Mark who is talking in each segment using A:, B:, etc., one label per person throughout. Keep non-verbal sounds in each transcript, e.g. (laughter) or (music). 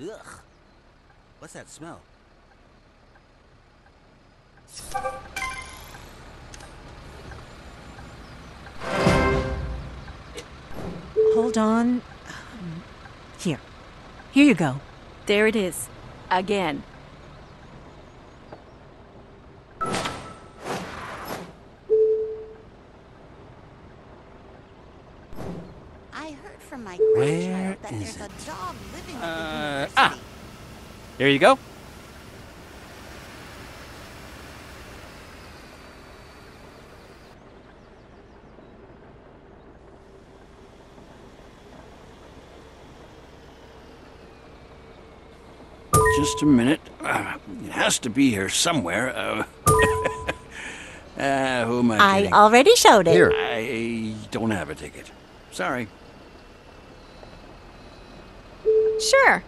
A: Ugh. What's that smell?
B: On. Um, Here. Here you go.
C: There it is. Again.
D: I heard from my
A: Where
D: grandchild that
A: is
D: there's a dog living
A: Uh,
D: at the
A: ah.
D: university.
A: Here you go. Just a minute. Uh, it has to be here somewhere. Uh, (laughs) uh, who am I
B: I
A: kidding?
B: already showed it.
E: Here.
A: I don't have a ticket. Sorry.
C: Sure.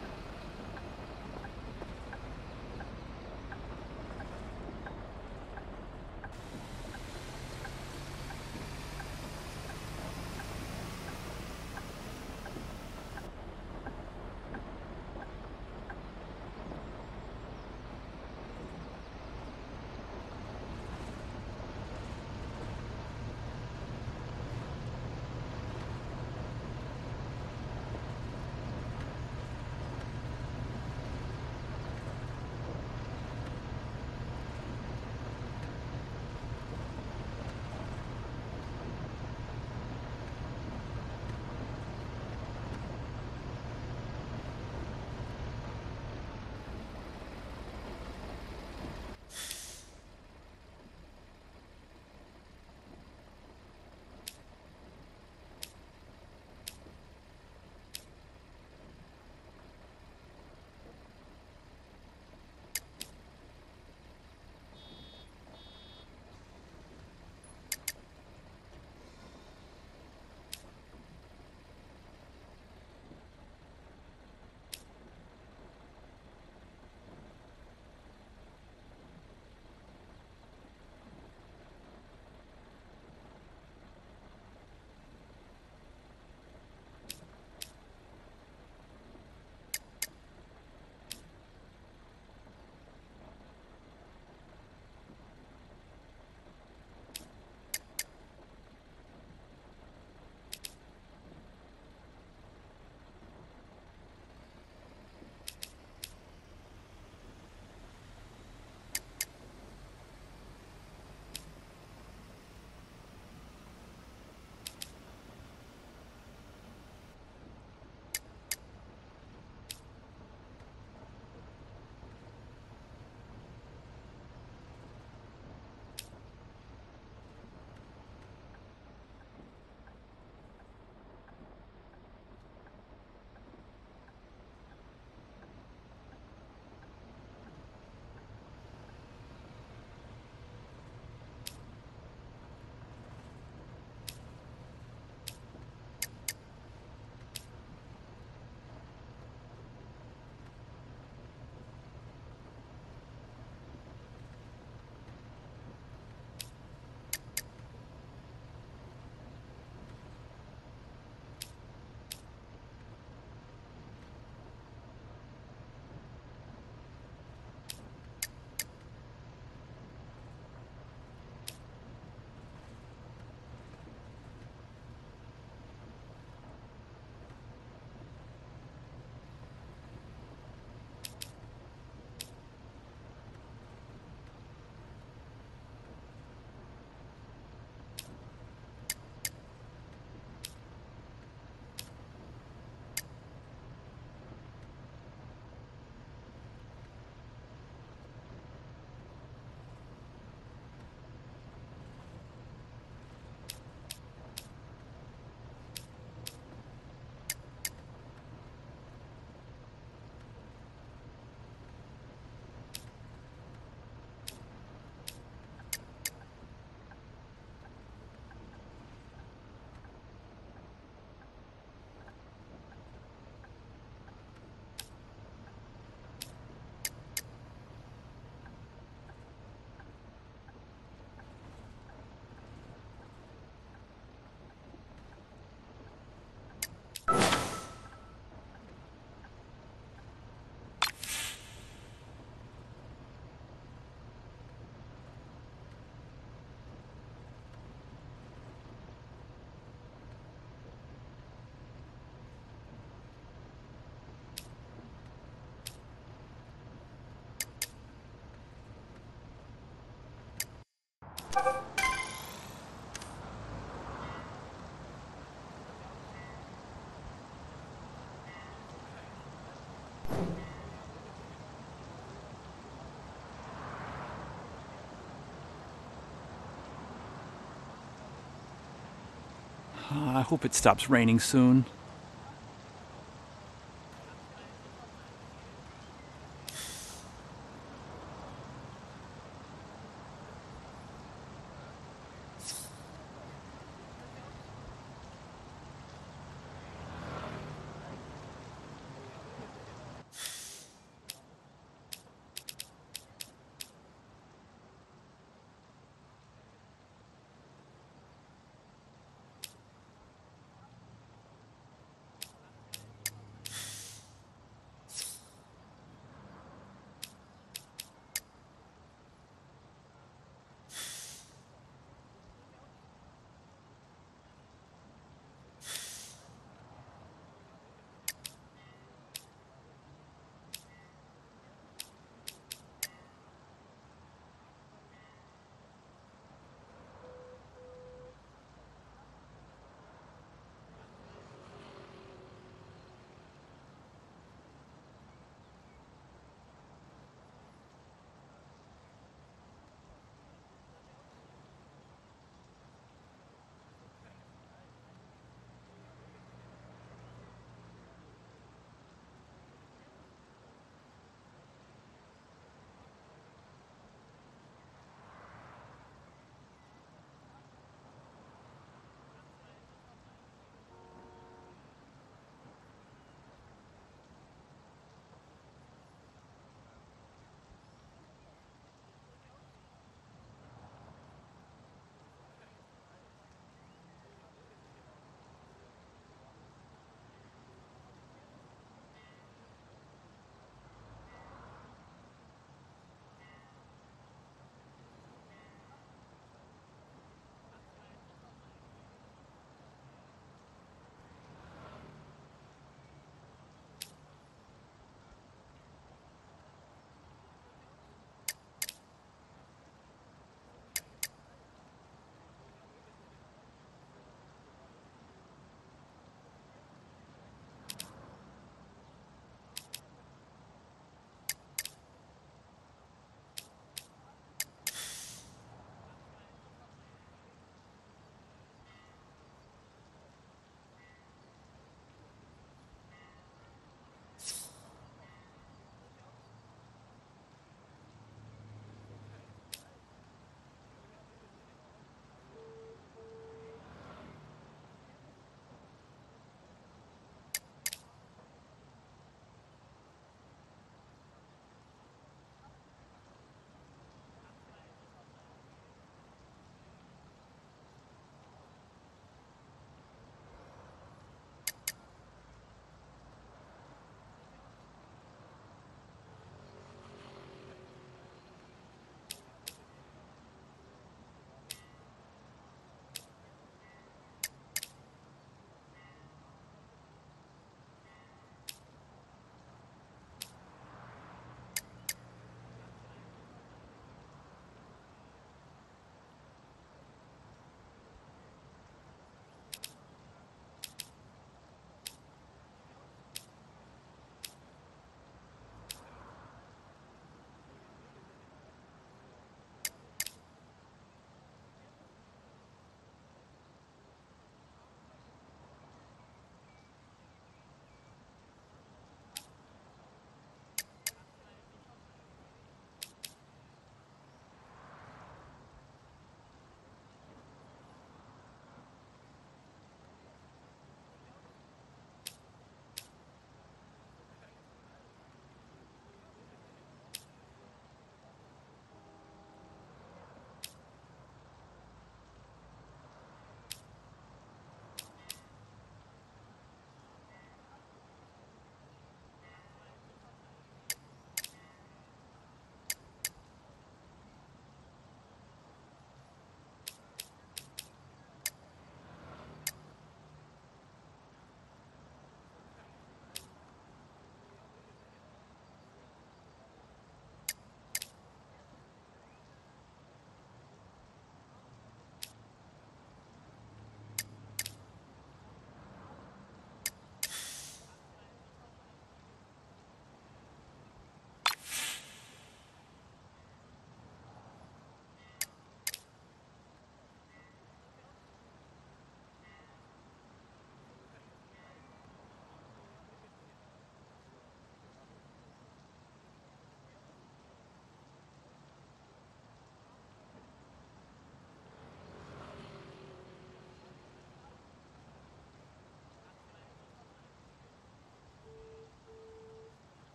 F: Uh, I hope it stops raining soon.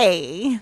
B: Hey!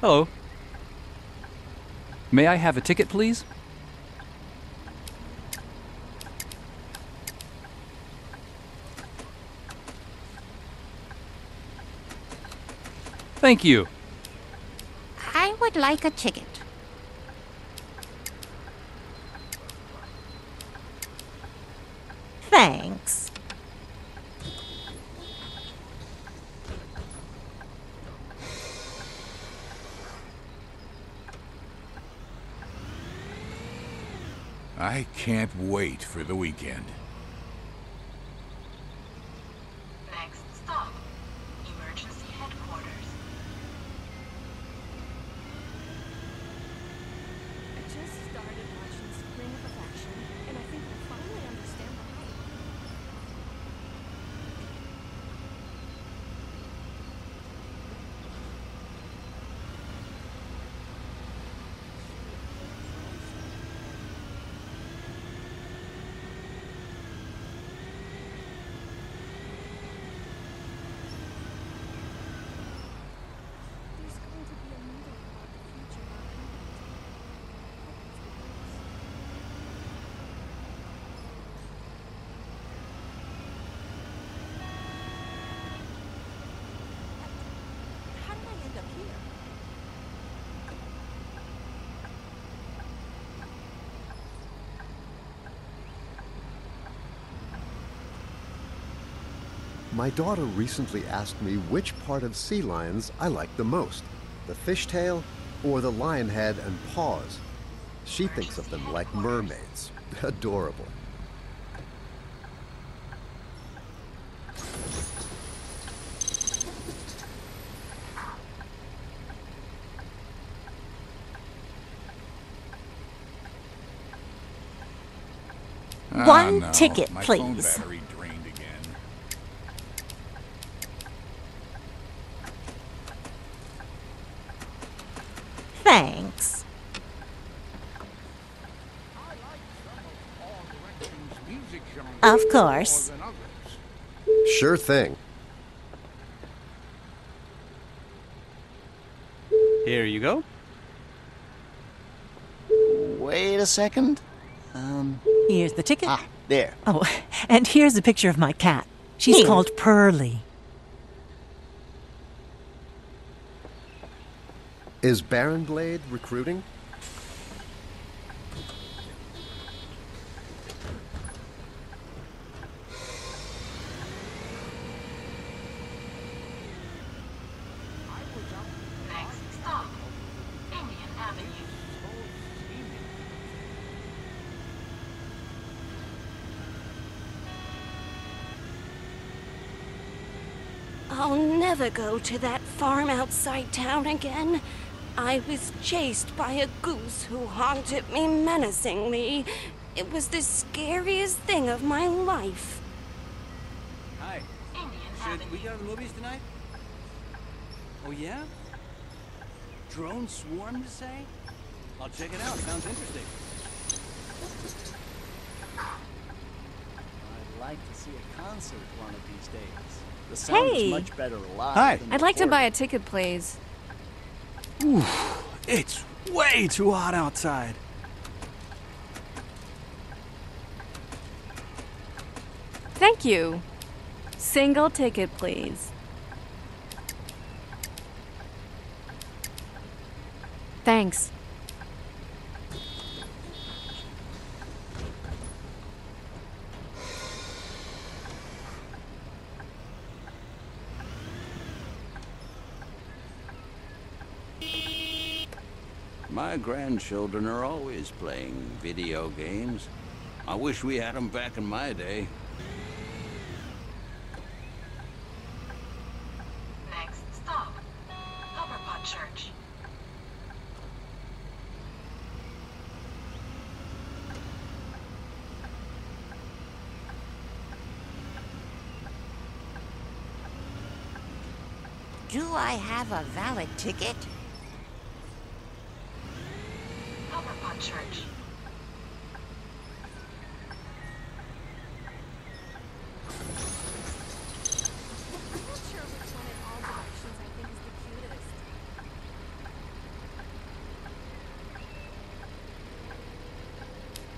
F: Hello. May I have a ticket, please? Thank you.
D: I would like a ticket.
B: Thanks.
G: I can't wait for the weekend.
H: Next stop, emergency headquarters.
I: I just started watching Spring of Affection, and I think I finally understand the hype. There's going to be a meeting about the future of our community. How did I end up here?
E: My daughter recently asked me which part of sea lions I like the most the fishtail or the lion head and paws. She thinks of them like mermaids. (laughs) Adorable.
G: Ah,
B: One
G: no.
B: ticket,
G: My phone
B: please.
G: battery drained again.
B: Thanks. Of course.
E: Sure thing.
F: Here you go.
J: Wait a second. Um,
B: Here's the ticket.
J: ah, there.
B: Oh, and here's a picture of my cat. She's
D: Here.
B: called Pearlie.
E: Is Baron Blade recruiting?
H: Next stop, Indian Avenue.
I: I'll never go to that farm outside town again. I was chased by a goose who haunted me menacingly. It was the scariest thing of my life.
J: Hi. Should we go to the movies tonight? Oh, yeah? Drone swarm, you say? I'll check it out. Sounds interesting.
K: I'd like to see a concert one of these days. The sound
I: Hey.
K: is much better live.
J: Hi.
K: than
I: I'd like to buy a ticket, please.
F: It's way too hot outside.
I: Thank you. Single ticket, please. Thanks.
J: My grandchildren are always playing video games. I wish we had them back in my day.
H: Next stop, Upperpot Church.
D: Do I have a valid ticket?
H: Upperpot Church.
I: I'm not sure which one in all directions I think is the cutest.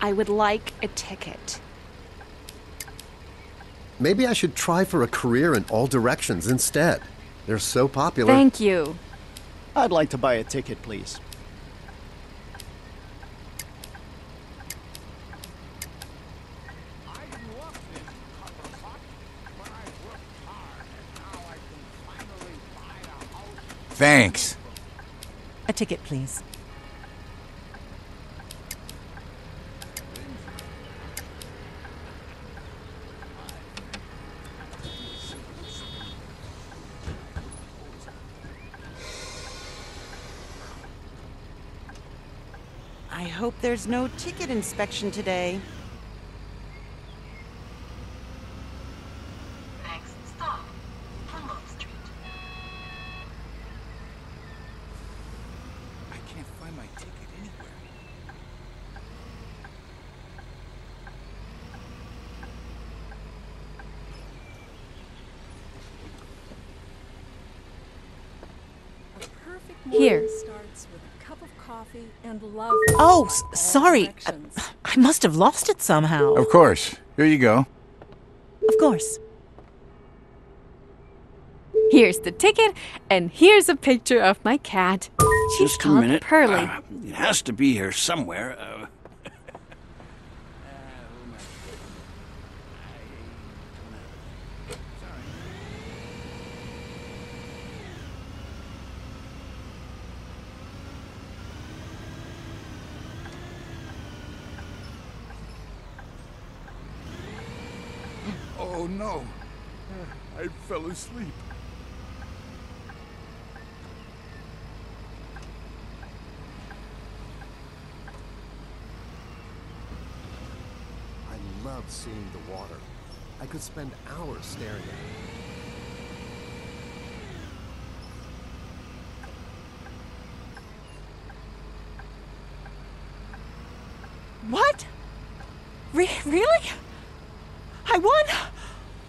C: I would like a ticket.
E: Maybe I should try for a career in all directions instead. They're so popular.
C: Thank you.
K: I'd like to buy a ticket, please.
G: Thanks.
B: A ticket, please.
L: I hope there's no ticket inspection today.
H: Next stop, Humboldt Street.
G: I can't find my ticket anywhere.
C: Here.
M: starts with a cup of coffee and love.
B: Oh, s- sorry. I, I must have lost it somehow.
G: Of course. Here you go.
B: Of course.
C: Here's the ticket, and here's a picture of my cat. She's
J: Just a
C: called
J: minute.
C: Pearly.
J: Uh, it has to be here somewhere. Uh,
G: Oh no. I fell asleep.
E: I love seeing the water. I could spend hours staring at it.
B: What? Re- really? I won?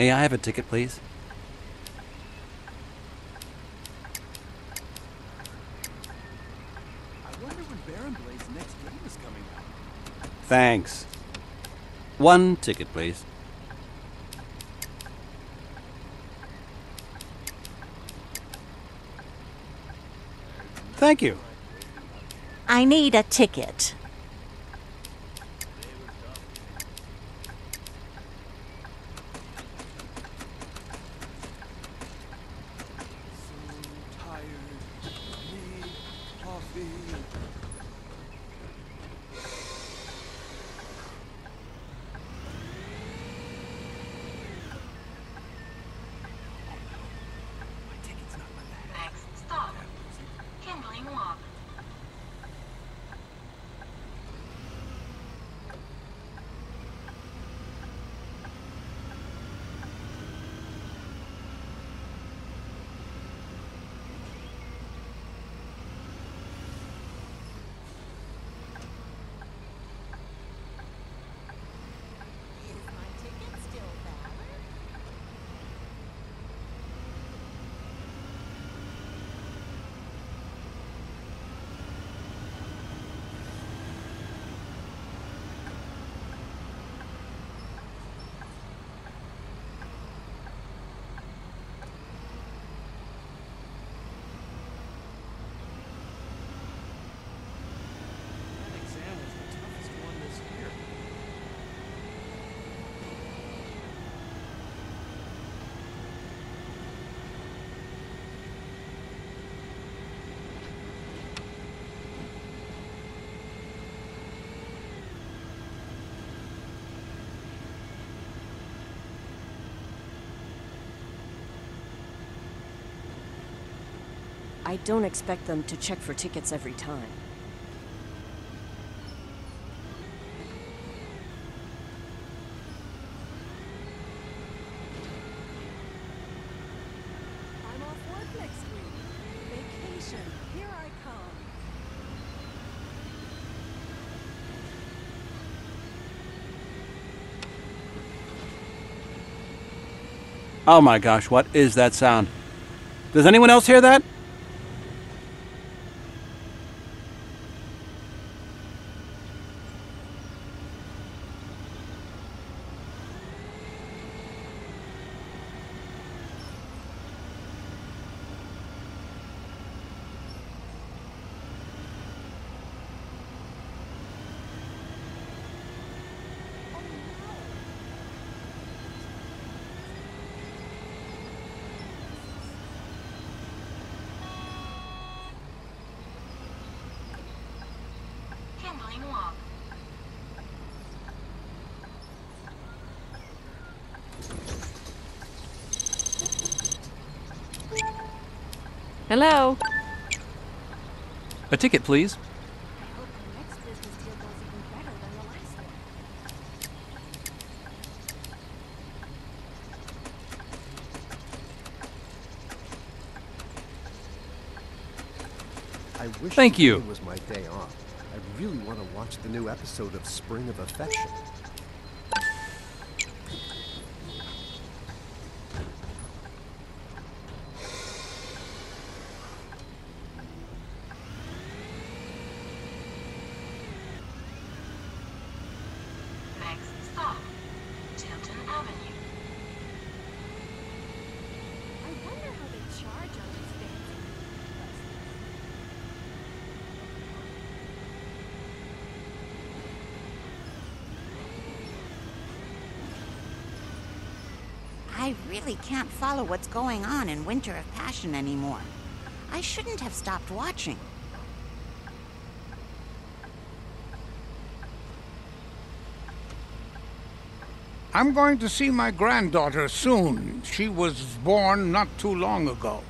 J: May I have a ticket, please?
K: I wonder when Baron Blade's next game is coming out.
J: Thanks. One ticket, please. Thank you.
B: I need a ticket.
N: I don't expect them to check for tickets every time.
M: I'm off work next week. Vacation. Here I come.
F: Oh my gosh, what is that sound? Does anyone else hear that?
H: Handling log.
C: Hello.
F: A ticket, please.
E: I wish
F: Thank you.
E: today was my day off. I really want to watch the new episode of Spring of Affection.
H: Next stop, Tilton Avenue.
M: I wonder how they charge on these fancy buses.
D: I really can't follow what's going on in Winter of Passion anymore. I shouldn't have stopped watching.
G: I'm going to see my granddaughter soon. She was born not too long ago.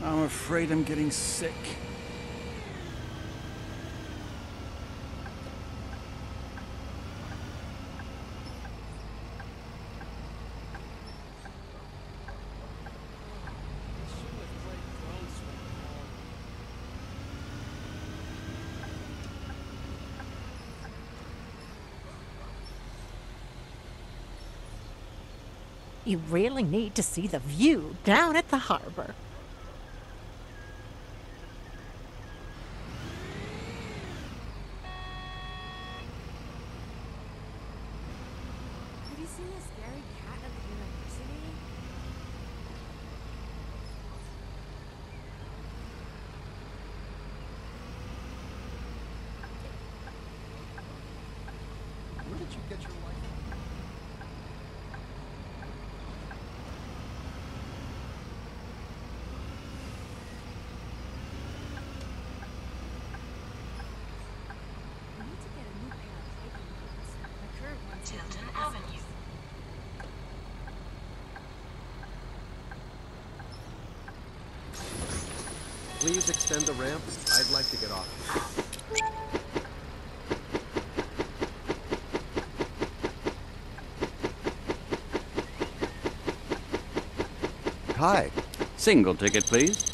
F: I'm afraid I'm getting sick.
B: You really need to see the view down at the harbor.
M: Have you seen this scary cat at the university?
E: Where did you get your life?
M: I need to get a new pair of hiking boots. My current ones give me
H: Tilton
M: this-
H: Avenue.
E: Please the ramp. I'd like to get off. Hi.
F: Single ticket, please.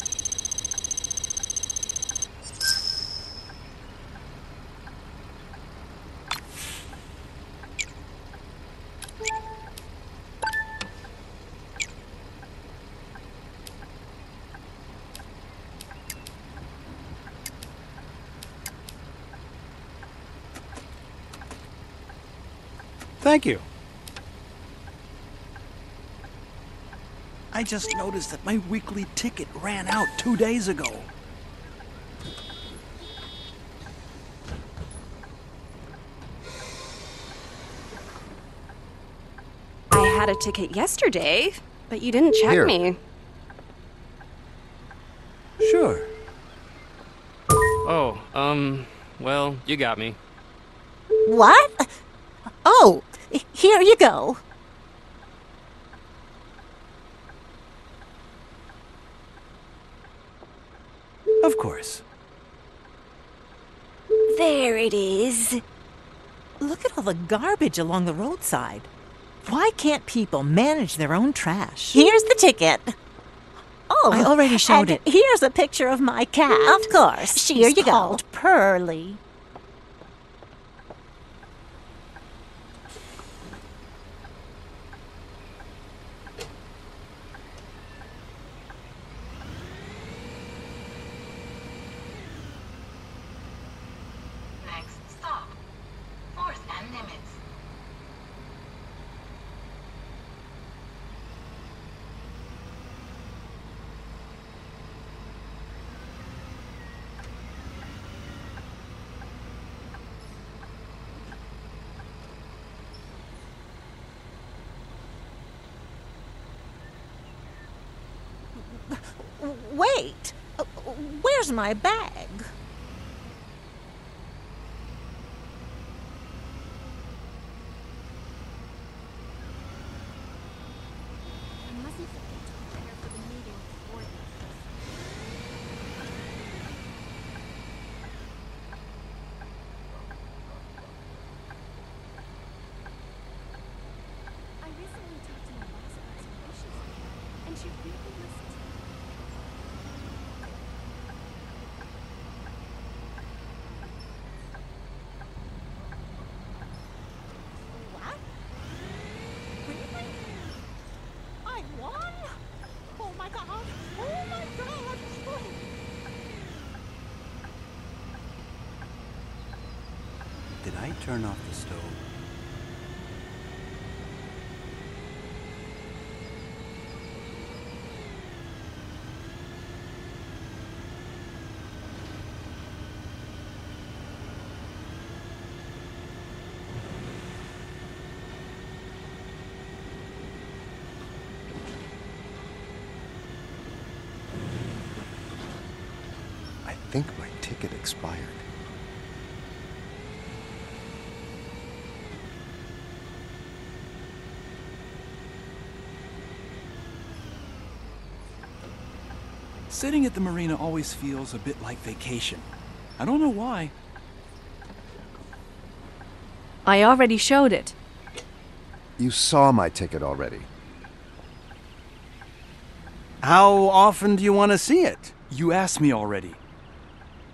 F: Thank you. I just noticed that my weekly ticket ran out two days ago.
I: I had a ticket yesterday, but you didn't check
E: Here.
I: me.
F: Sure.
O: Oh, um, well, you got me.
B: What? Here you go.
J: Of course.
I: There it is.
B: Look at all the garbage along the roadside. Why can't people manage their own trash? Here's the ticket. Oh, I already showed
D: and
B: it. Here's a picture of my cat. Of course. She's
D: Here you go.
B: called Pearly. Wait. Where's my bag?
M: I mustn't forget to prepare for the meeting before that. I recently talked to my boss about some issues I had, and she really listened to me.
B: What? Really? I won? Oh my god. Oh my god.
J: Did I turn off the stove?
E: I think my ticket expired.
F: Sitting at the marina always feels a bit like vacation. I don't know why.
C: I already showed it.
E: You saw my ticket already.
J: How often do you want to see it?
F: You asked me already.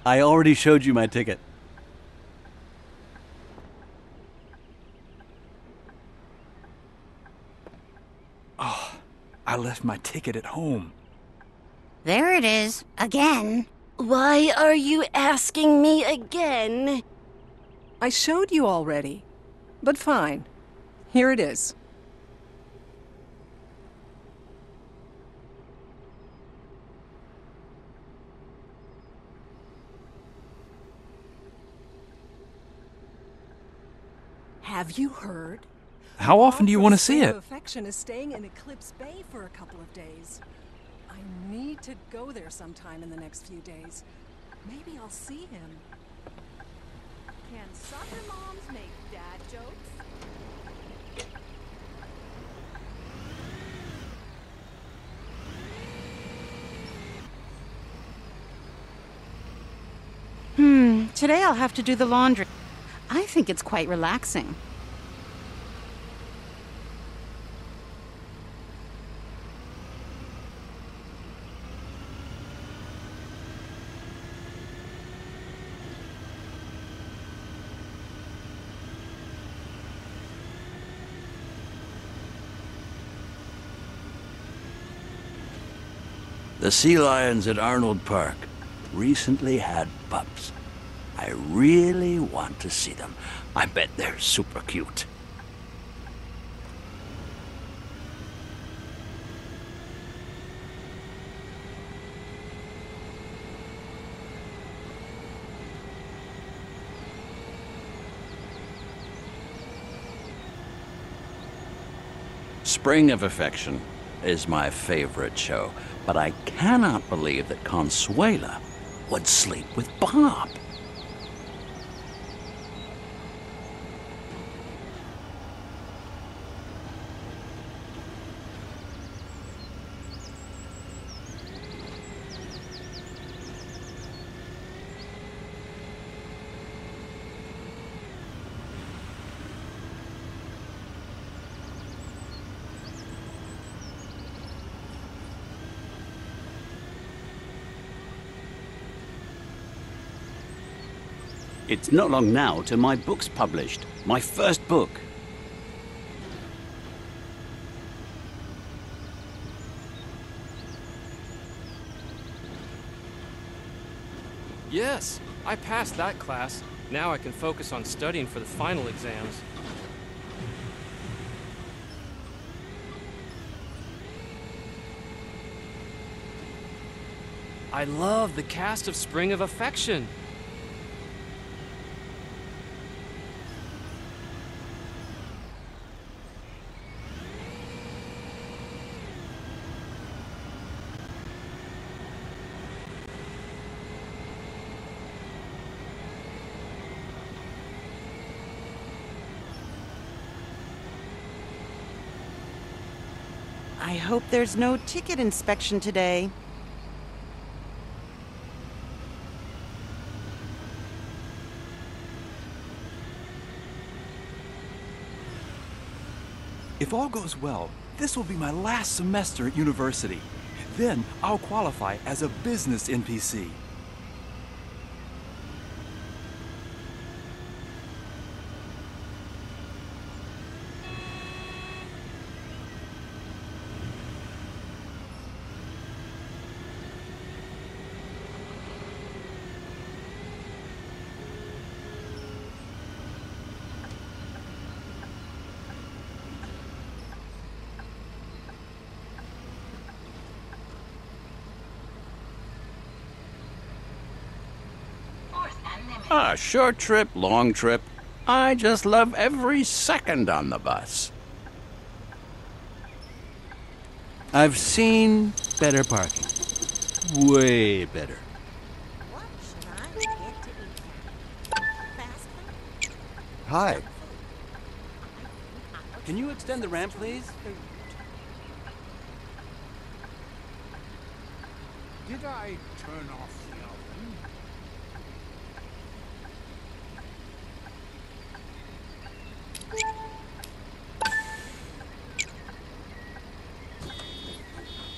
J: I already showed you my ticket.
F: Oh, I left my ticket at home.
D: There it is, again.
I: Why are you asking me again?
O: I showed you already. But fine. Here it is.
L: Have you heard?
F: How often do you want to see it?
L: of Affection is staying in Eclipse Bay for a couple of days. I need to go there sometime in the next few days. Maybe I'll see him.
M: Can soccer moms make dad jokes?
D: Hmm, today I'll have to do the laundry. I think it's quite relaxing.
A: The sea lions at Arnold Park recently had pups. I really want to see them. I bet they're super cute. Spring of Affection is my favorite show, but I cannot believe that Consuela would sleep with Bob.
J: It's not long now till my book's published. My first book.
P: Yes, I passed that class. Now I can focus on studying for the final exams. I love the cast of Spring of Affection.
D: Hope there's no ticket inspection today.
F: If all goes well, this will be my last semester at university. Then I'll qualify as a business NPC.
A: Ah, short trip, long trip. I just love every second on the bus. I've seen better parking. Way better.
E: Hi.
B: Can you extend the ramp, please?
G: Did I turn off the oven?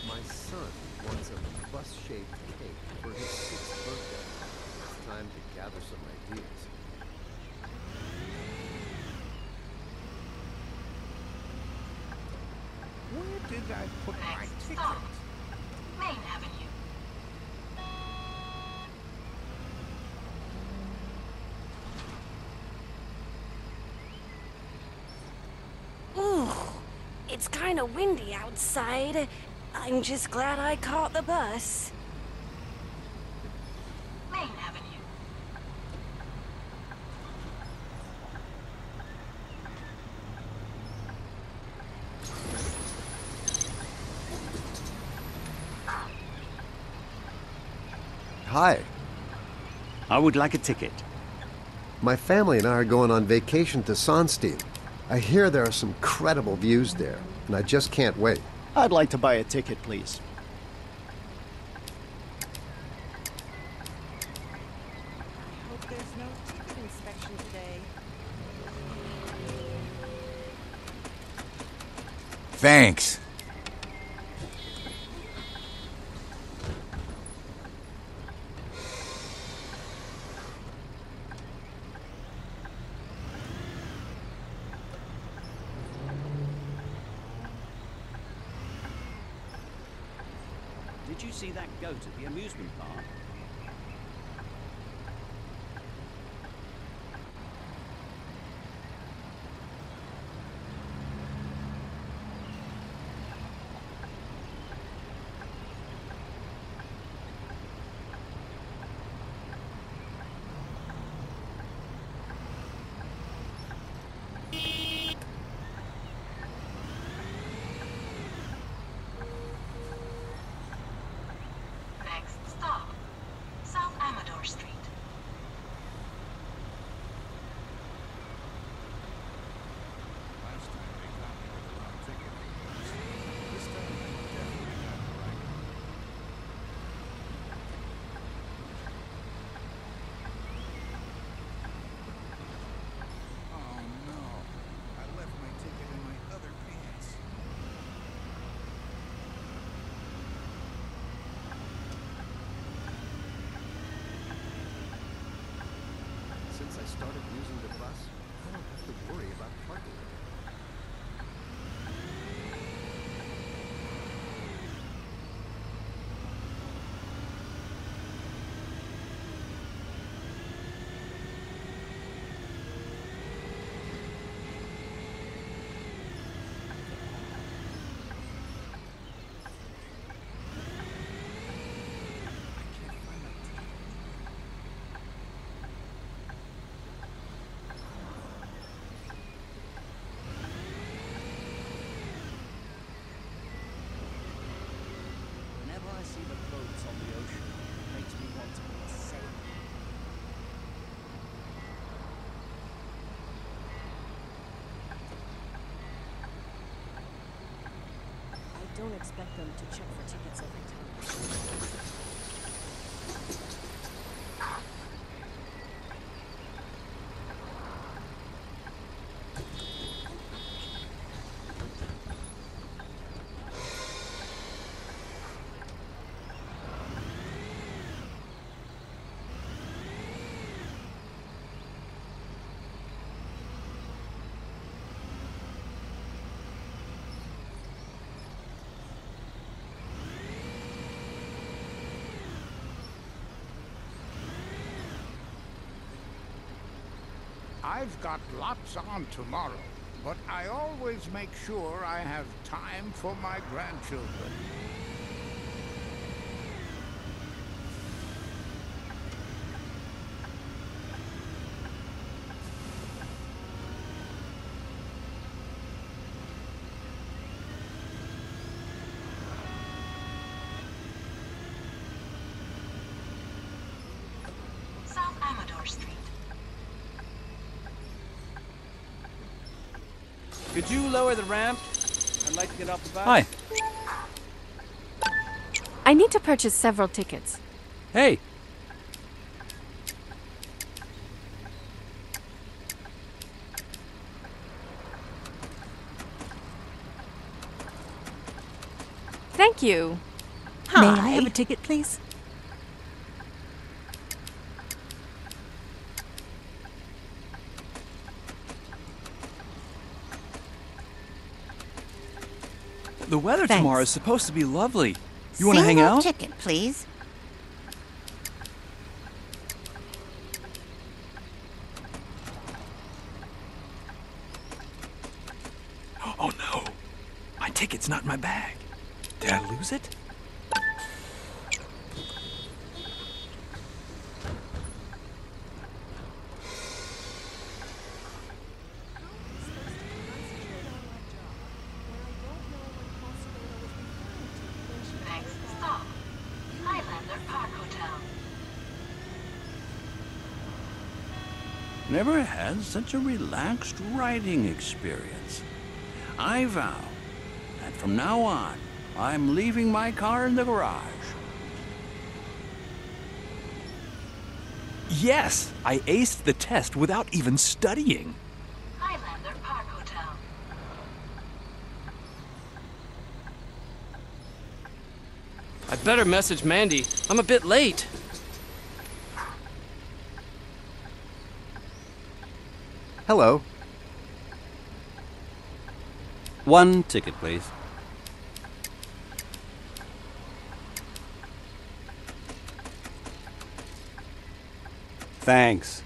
E: My son wants a bus-shaped cake for his sixth birthday. It's time to gather some ideas.
G: Where put my
H: Next
G: ticket?
H: stop. Main Avenue.
I: Ooh, it's kind of windy outside. I'm just glad I caught the bus.
H: Main Avenue.
E: Hi.
J: I would like a ticket.
E: My family and I are going on vacation to Sonstein. I hear there are some credible views there, and I just can't wait.
Q: I'd like to buy a ticket, please.
D: Hope there's no ticket inspection today.
R: Thanks.
B: Did you see that goat at the amusement park?
K: See the boats on the ocean makes me want to be sailor.
N: I don't expect them to check for tickets every time.
G: I've got lots on tomorrow, but I always make sure I have time for my grandchildren.
J: Could you lower the ramp? I'd like to get off the bus.
P: Hi.
C: I need to purchase several tickets.
P: Hey,
C: Thank you.
B: May I have a ticket, please?
F: The weather
B: Thanks.
F: tomorrow is supposed to be lovely. You want to hang out?
D: ticket, please. (gasps)
F: Oh no. My ticket's not in my bag. Did I lose it?
A: Never had such a relaxed writing experience. I vow that from now on, I'm leaving my car in the garage.
F: Yes, I aced the test without even studying.
H: Highlander Park Hotel.
P: I better message Mandy. I'm a bit late.
E: Hello.
K: One ticket, please. Thanks.